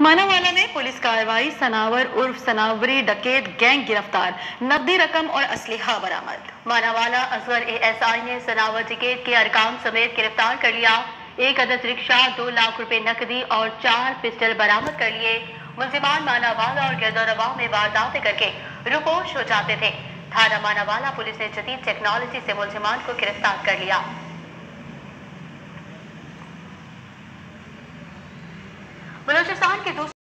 मानावाला में पुलिस कार्रवाई, सनावर, उर्फ़ सनावरी, डकैत, गैंग गिरफ़्तार, नकदी रकम और असलिहा बरामद। मानावाला असगर एएसआई ने सनावर डकैत के अरकाम समेत गिरफ़्तार कर लिया। एक अदद रिक्शा, दो लाख रुपए नकदी और चार पिस्टल बरामद कर लिए। मुलजिमान मानावाला और गिरदौरवा में वारदातें करके रुपोश हो जाते थे। थाना मानावाला पुलिस ने जदीद टेक्नोलॉजी से मुलजिमान को गिरफ़्तार कर लिया। बलोचिस्तान के दूसरे